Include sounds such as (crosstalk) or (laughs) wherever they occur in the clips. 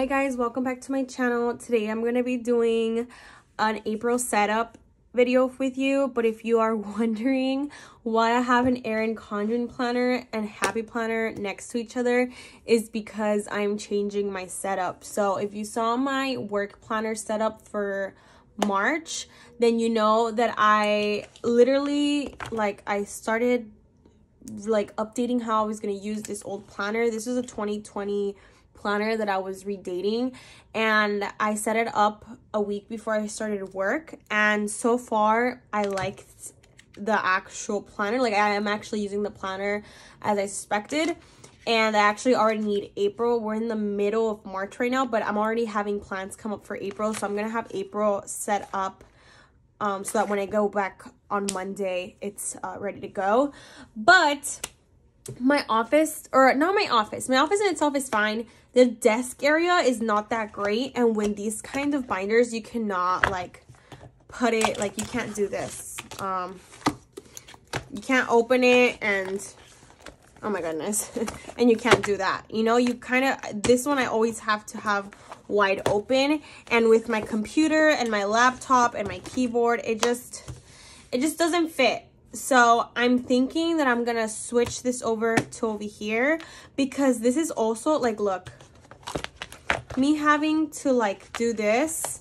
Hi guys, welcome back to my channel. Today I'm going to be doing an April setup video with you, but if you are (laughs) wondering why I have an Erin Condren planner and Happy Planner next to each other is because I'm changing my setup. So if you saw my work planner setup for March, then you know that I literally, like, I started, like, updating how I was going to use this old planner. This is a 2020 planner that I was redating and I set it up a week before I started work and so far I liked the actual planner like I am actually using the planner as I expected and I actually already need April. We're in the middle of March right now, but I'm already having plans come up for April. So I'm to have April set up um, so that when I go back on Monday, it's uh, ready to go. But my office, or not my office, my office in itself is fine. The desk area is not that great. And when these kind of binders, you cannot like put it, like you can't do this. Um, you can't open it and oh my goodness (laughs) and you can't do that you know you kind of this one i always have to have wide open and with my computer and my laptop and my keyboard it just it just doesn't fit so i'm thinking that i'm gonna switch this over to over here because this is also like look me having to like do this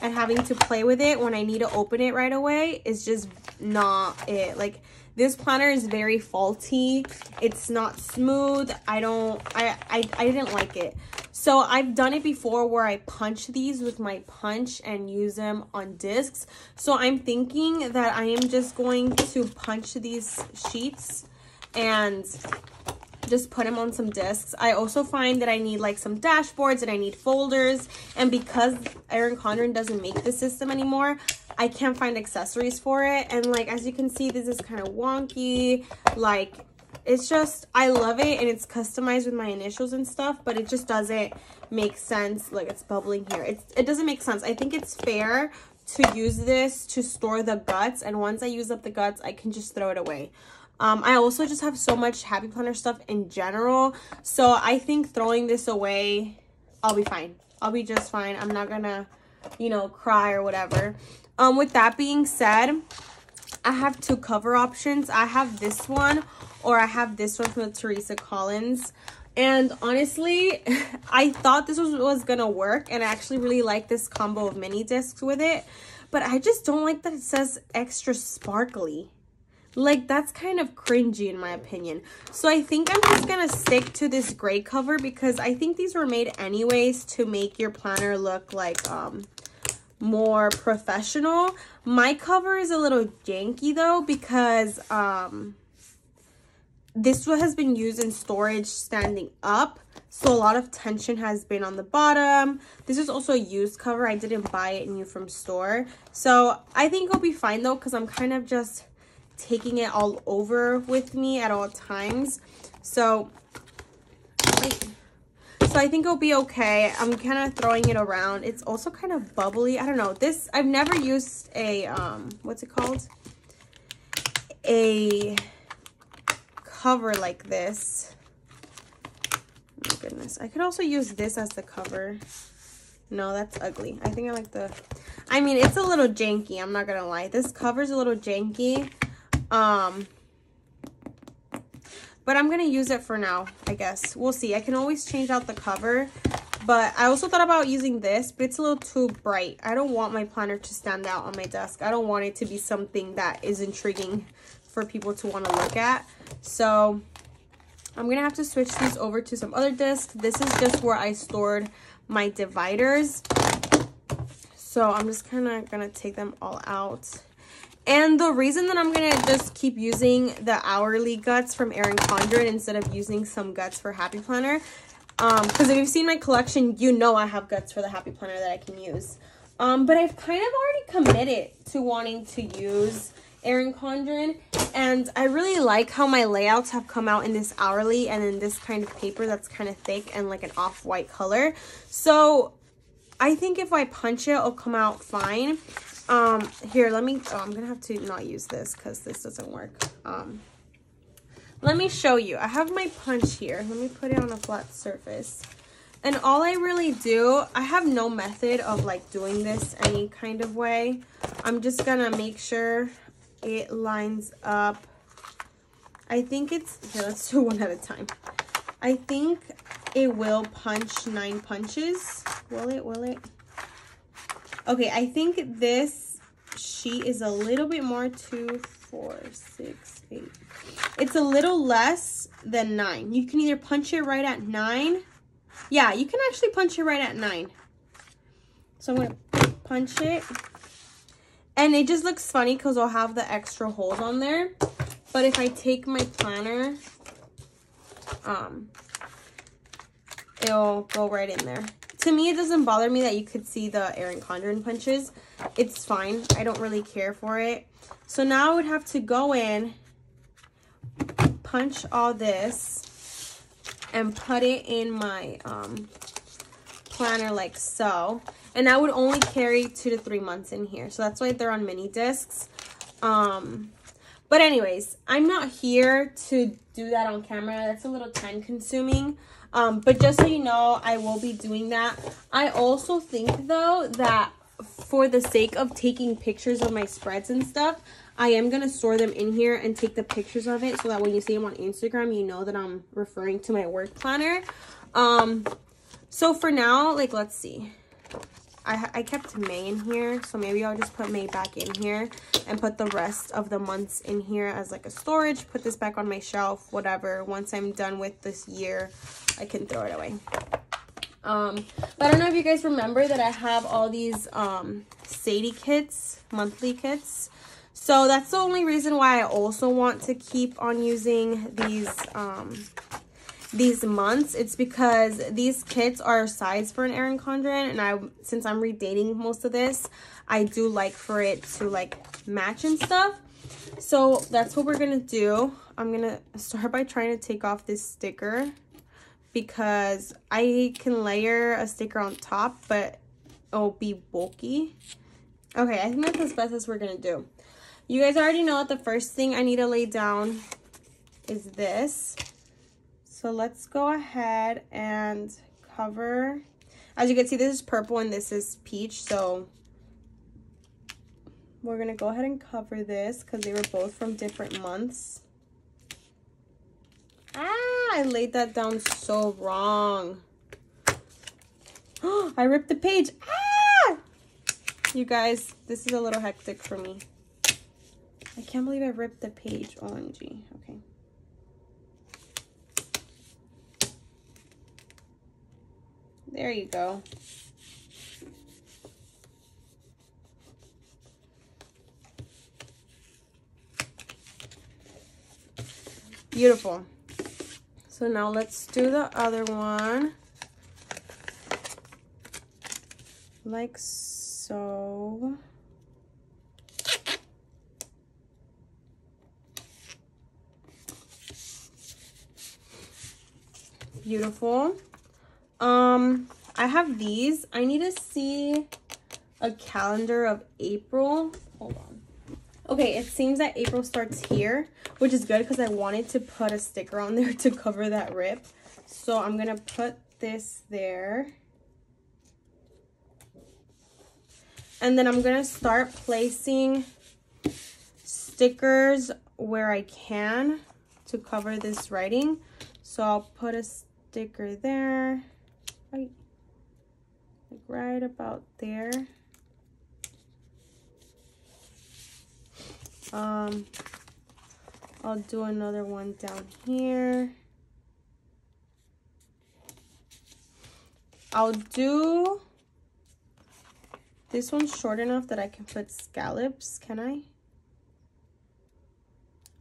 and having to play with it when i need to open it right away is just not it like this planner is very faulty. It's not smooth. I don't, I, I, I didn't like it. So I've done it before where I punch these with my punch and use them on discs. So I'm thinking that I am just going to punch these sheets and just put them on some discs. I also find that I need like some dashboards and I need folders. And because Erin Condren doesn't make the system anymore, I can't find accessories for it. And like, as you can see, this is kind of wonky. Like, it's just, I love it and it's customized with my initials and stuff, but it just doesn't make sense. Like, it's bubbling here. It's, it doesn't make sense. I think it's fair to use this to store the guts. And once I use up the guts, I can just throw it away. Um, I also just have so much Happy Planner stuff in general. So I think throwing this away, I'll be fine. I'll be just fine. I'm not gonna, you know, cry or whatever. Um, with that being said, I have two cover options. I have this one or I have this one from Teresa Collins. And honestly, (laughs) I thought this was, was gonna work and I actually really like this combo of mini discs with it. But I just don't like that it says extra sparkly. Like, that's kind of cringy in my opinion. So I think I'm just gonna stick to this gray cover because I think these were made anyways to make your planner look like, um, more professional. My cover is a little janky though because um, this one has been used in storage standing up. So a lot of tension has been on the bottom. This is also a used cover. I didn't buy it new from store. So I think it'll be fine though because I'm kind of just taking it all over with me at all times. So so I think it'll be okay. I'm kind of throwing it around. It's also kind of bubbly. I don't know. This, I've never used a, um, what's it called? A cover like this. Oh my goodness. I could also use this as the cover. No, that's ugly. I think I like the, I mean, it's a little janky. I'm not going to lie. This cover's a little janky. Um, but I'm going to use it for now, I guess. We'll see. I can always change out the cover. But I also thought about using this, but it's a little too bright. I don't want my planner to stand out on my desk. I don't want it to be something that is intriguing for people to want to look at. So I'm going to have to switch these over to some other discs. This is just where I stored my dividers. So I'm just kind of going to take them all out. And the reason that I'm going to just keep using the hourly guts from Erin Condren instead of using some guts for Happy Planner, because um, if you've seen my collection, you know I have guts for the Happy Planner that I can use. Um, but I've kind of already committed to wanting to use Erin Condren, and I really like how my layouts have come out in this hourly and in this kind of paper that's kind of thick and like an off-white color. So I think if I punch it, it'll come out fine. Um, here, let me, oh, I'm going to have to not use this because this doesn't work. Um, let me show you. I have my punch here. Let me put it on a flat surface. And all I really do, I have no method of like doing this any kind of way. I'm just gonna make sure it lines up. I think it's, here, let's do (laughs) one at a time. I think it will punch nine punches. Will it, will it? Okay, I think this sheet is a little bit more, two, four, six, eight. It's a little less than nine. You can either punch it right at nine. Yeah, you can actually punch it right at nine. So I'm going to punch it. And it just looks funny because I'll have the extra holes on there. But if I take my planner, um, it'll go right in there. To me, it doesn't bother me that you could see the Erin Condren punches. It's fine. I don't really care for it. So now I would have to go in, punch all this, and put it in my um, planner like so. And I would only carry two to three months in here. So that's why they're on mini discs. Um, but anyways, I'm not here to do that on camera. That's a little time consuming. Um, but just so you know, I will be doing that. I also think though that for the sake of taking pictures of my spreads and stuff, I am going to store them in here and take the pictures of it so that when you see them on Instagram, you know that I'm referring to my work planner. Um, so for now, like, let's see. I, I kept May in here, so maybe I'll just put May back in here and put the rest of the months in here as like a storage. Put this back on my shelf, whatever. Once I'm done with this year, I can throw it away. Um, but I don't know if you guys remember that I have all these um, Sadie kits, monthly kits. So that's the only reason why I also want to keep on using these um, these months. It's because these kits are size for an Erin Condren. And I, since I'm redating most of this, I do like for it to like match and stuff. So that's what we're going to do. I'm going to start by trying to take off this sticker because I can layer a sticker on top, but it'll be bulky. Okay, I think that's as best as we're going to do. You guys already know that the first thing I need to lay down is this. So let's go ahead and cover. As you can see, this is purple and this is peach. So we're going to go ahead and cover this because they were both from different months. Ah, I laid that down so wrong. (gasps) I ripped the page. Ah! You guys, this is a little hectic for me. I can't believe I ripped the page. OMG. Okay. There you go. Beautiful. So now let's do the other one. Like so. Beautiful. Um, I have these. I need to see a calendar of April. Hold on. Okay, it seems that April starts here, which is good because I wanted to put a sticker on there (laughs) to cover that rip. So I'm going to put this there. And then I'm going to start placing stickers where I can to cover this writing. So I'll put a sticker there right, like right about there. Um, I'll do another one down here. I'll do this one's short enough that I can put scallops, can I?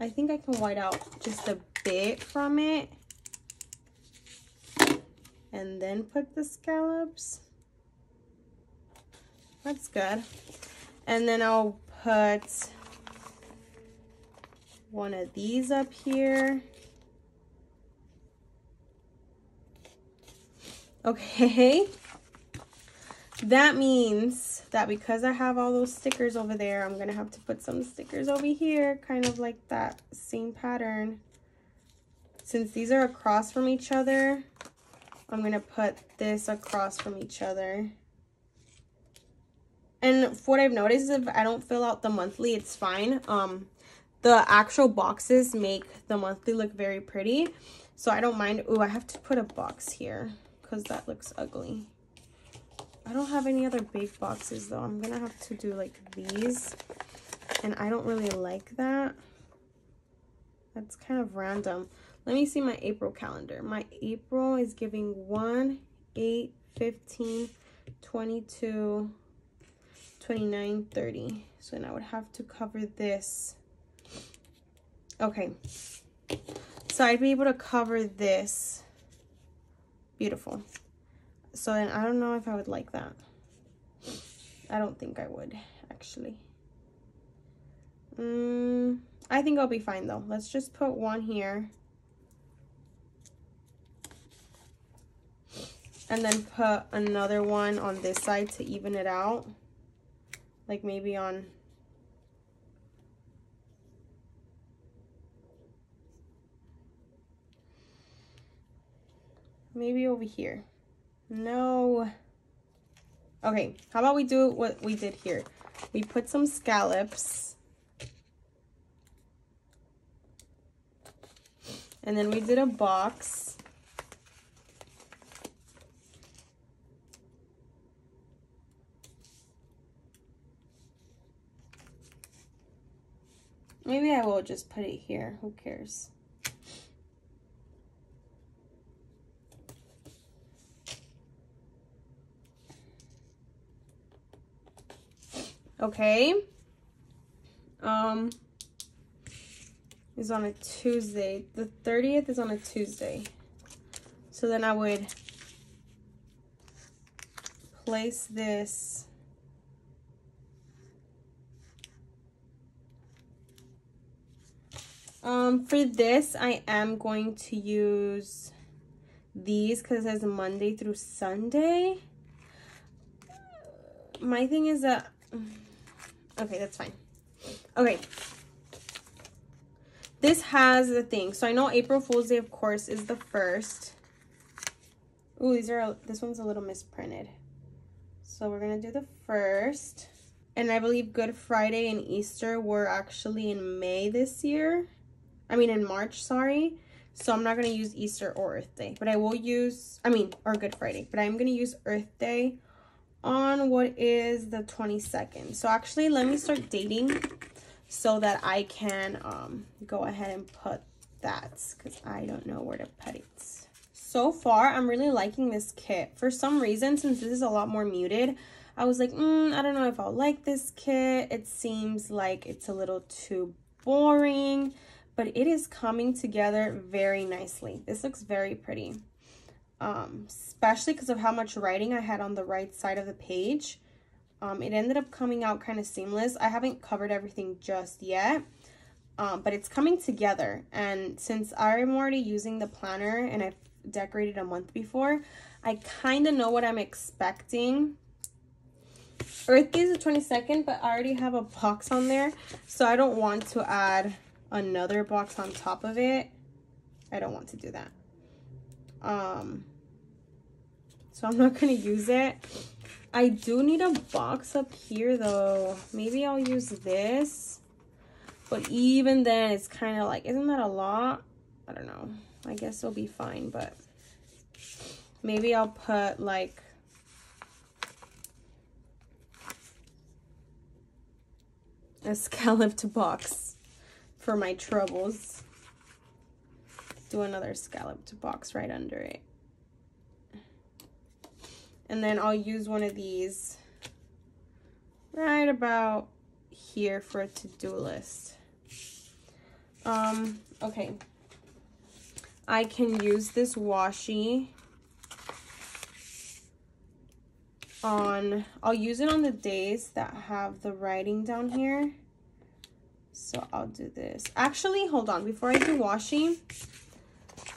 I think I can white out just a bit from it and then put the scallops. That's good. And then I'll put one of these up here. Okay. That means that because I have all those stickers over there, I'm going to have to put some stickers over here, kind of like that same pattern. Since these are across from each other, I'm going to put this across from each other. And what I've noticed is if I don't fill out the monthly, it's fine. Um, the actual boxes make the monthly look very pretty. So I don't mind. Oh, I have to put a box here because that looks ugly. I don't have any other big boxes though. I'm going to have to do like these. And I don't really like that. That's kind of random. Let me see my April calendar. My April is giving 1, 8, 15, 22, 29, 30. So then I would have to cover this. Okay. So I'd be able to cover this. Beautiful. So I don't know if I would like that. I don't think I would, actually. Mm, I think I'll be fine though. Let's just put one here. And then put another one on this side to even it out. Like maybe on maybe over here. No. Okay, how about we do what we did here? We put some scallops And then we did a box. Maybe I will just put it here. Who cares? Okay. Um, is on a Tuesday. The 30th is on a Tuesday. So then I would place this Um, for this, I am going to use these because it says Monday through Sunday. My thing is that, okay, that's fine. Okay, this has the thing. So I know April Fool's Day, of course, is the first. Ooh, these are, this one's a little misprinted. So we're going to do the first. And I believe Good Friday and Easter were actually in May this year. I mean, in March, sorry. So I'm not going to use Easter or Earth Day. But I will use, I mean, or Good Friday. But I'm going to use Earth Day on what is the 22nd. So actually, let me start dating so that I can um, go ahead and put that because I don't know where to put it. So far, I'm really liking this kit. For some reason, since this is a lot more muted, I was like, mm, I don't know if I'll like this kit. It seems like it's a little too boring, but it is coming together very nicely. This looks very pretty, um, especially because of how much writing I had on the right side of the page. Um, it ended up coming out kind of seamless. I haven't covered everything just yet, um, but it's coming together. And since I'm already using the planner and I've decorated a month before, I kind of know what I'm expecting. Earth Day is the 22nd, but I already have a box on there, so I don't want to add another box on top of it. I don't want to do that. Um, so I'm not going to use it. I do need a box up here though. Maybe I'll use this. But even then, it's kind of like, isn't that a lot? I don't know. I guess it'll be fine, but maybe I'll put like a scalloped box for my troubles. Do another scalloped box right under it. And then I'll use one of these right about here for a to-do list. Um, okay. I can use this washi on, I'll use it on the days that have the writing down here. So I'll do this. Actually, hold on. Before I do washi,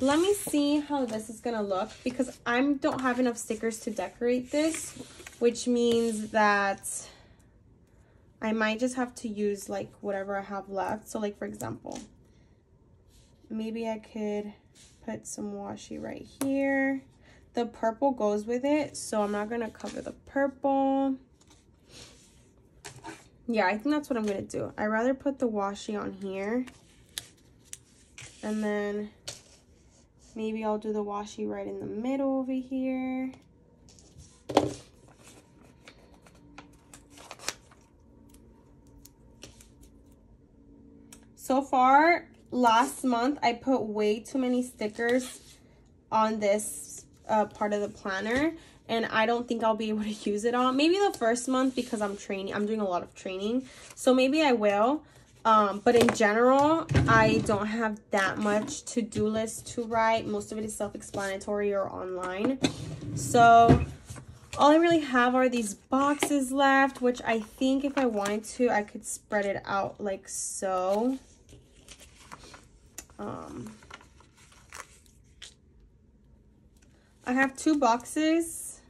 let me see how this is gonna look because I don't have enough stickers to decorate this, which means that I might just have to use like whatever I have left. So like for example, maybe I could put some washi right here. the purple goes with it, so I'm not going to cover the purple. Yeah, I think that's what I'm going to do. i rather put the washi on here. And then maybe I'll do the washi right in the middle over here. So far, last month, I put way too many stickers on this uh, part of the planner. And I don't think I'll be able (laughs) to use it all. Maybe the first month because I'm training. I'm doing a lot of training. So maybe I will. Um, but in general, I don't have that much to-do list to write. Most of it is self-explanatory or online. So all I really have are these boxes left, which I think if I wanted to, I could spread it out like so. Um, I have two boxes.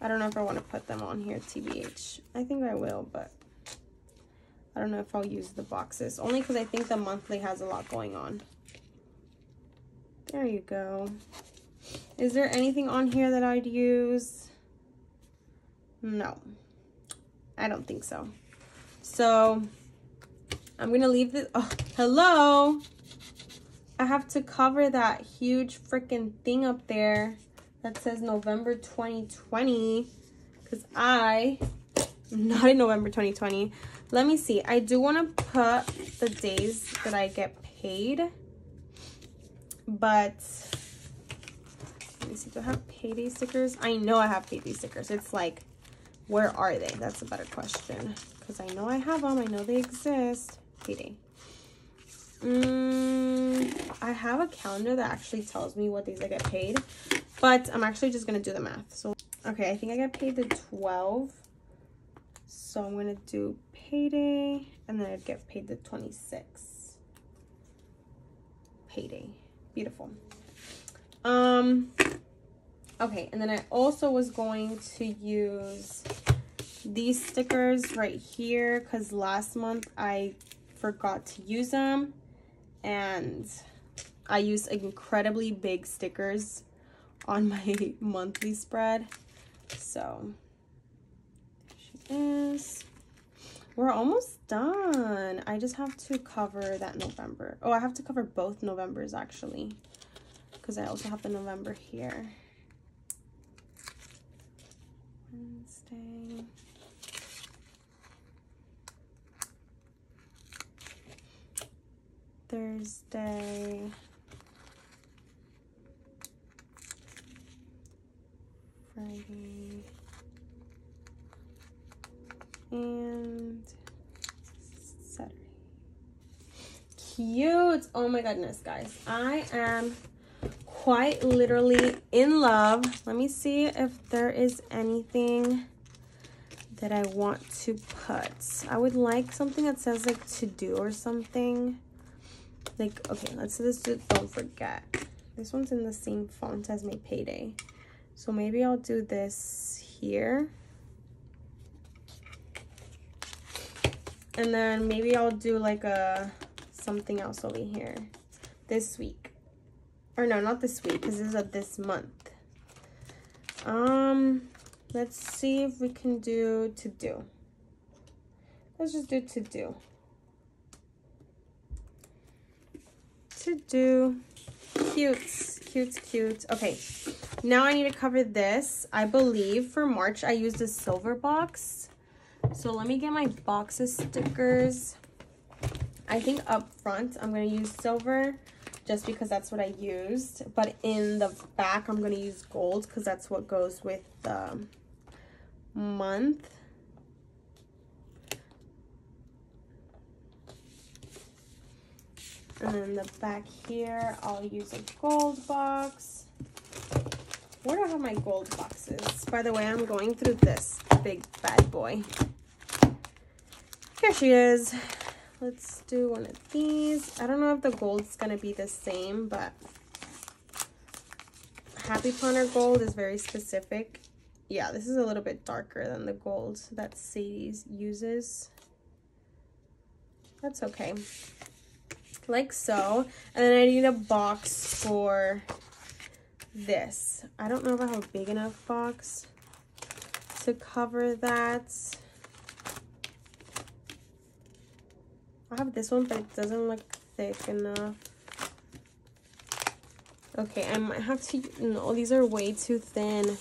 I don't know if I want to put them on here, TBH. I think I will, but I don't know if I'll use the boxes. Only because I think the monthly has a lot going on. There you go. Is there anything on here that I'd use? No. I don't think so. So, I'm going to leave this. Oh, hello. I have to cover that huge freaking thing up there that says November 2020 because I, am not in November 2020. Let me see. I do want to put the days that I get paid, but let me see. Do I have payday stickers? I know I have payday stickers. It's like, where are they? That's a better question because I know I have them. I know they exist. Payday. Mm, I have a calendar that actually tells me what days I get paid, but I'm actually just going to do the math. So, okay, I think I get paid the 12. So I'm to do payday and then I'd get paid the 26. Payday. Beautiful. Um, okay, and then I also was going to use these stickers right here because last month I forgot to use them and I use incredibly big stickers on my (laughs) monthly spread. So is. We're almost done. I just have to cover that November. Oh, I have to cover both Novembers actually because I also have the November here. Wednesday. Thursday. Friday. And Saturday. Cute. Oh my goodness, guys. I am quite literally in love. Let me see if there is anything that I want to put. I would like something that says like to do or something like okay let's do this don't forget this one's in the same font as my payday so maybe i'll do this here and then maybe i'll do like a something else over here this week or no not this week because this is a this month um let's see if we can do to do let's just do to do to do. Cute, cute, cute. Okay, now I need to cover this. I believe for March I used a silver box. So let me get my boxes stickers. I think up front I'm going to use silver just because that's what I used. But in the back I'm going to use gold because that's what goes with the month. And then the back here, I'll use a gold box. Where do I have my gold boxes? By the way, I'm going through this big bad boy. Here she is. Let's do one of these. I don't know if the gold's going to be the same, but Happy Planner Gold is very specific. Yeah, this is a little bit darker than the gold that Sadie uses. That's okay like so. And then I need a box for this. I don't know if I have a big enough box to cover that. Ah, I have this one, but it doesn't look thick enough. Okay, I might have to, no, these are way too thin.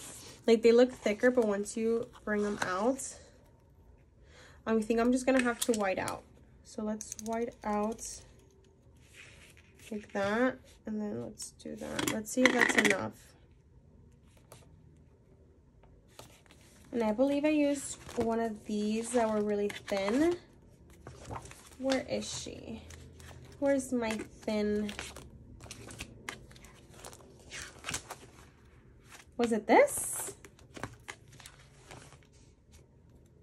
Like, they look thicker, but once you bring them out, I think I'm just going to have to white out. So let's white out like that. And then let's do that. Let's see if that's enough. And I believe I used one of these that were really thin. Where is she? Where's my thin Was it this?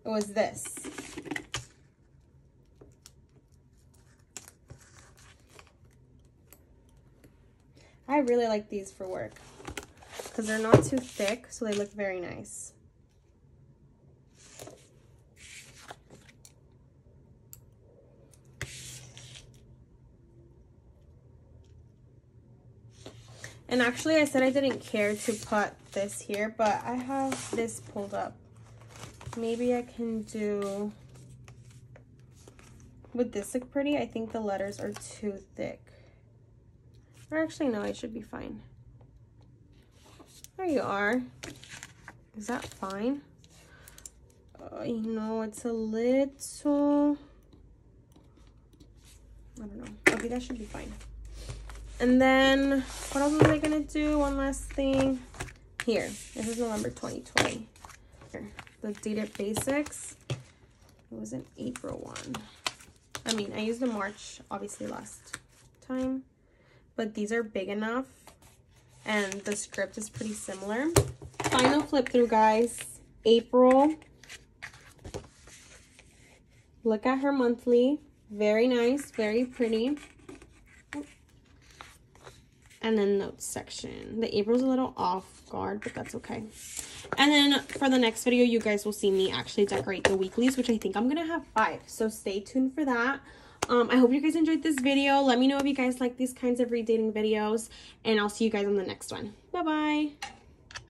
It was this. I really like these for work because they're not too thick, so they look very nice. And actually, I said I didn't care to put this here, but I have this pulled up. Maybe I can do... Would this look pretty? I think the letters are too thick. Or actually, no, I should be fine. There you are. Is that fine? Uh, you know, it's a little... I don't know. Okay, that should be fine. And then, what else was I going to do? One last thing. Here, this is November 2020. Here, the Dated Basics. It was an April one. I mean, I used the March, obviously, last time. But these are big enough. And the script is pretty similar. Final flip through, guys. April. Look at her monthly. Very nice, very pretty and then notes section. The April's a little off guard, but that's okay. And then for the next video, you guys will see me actually decorate the weeklies, which I think I'm going to have five. So stay tuned for that. Um, I hope you guys enjoyed this video. Let me know if you guys like these kinds of redating videos, and I'll see you guys on the next one. Bye-bye.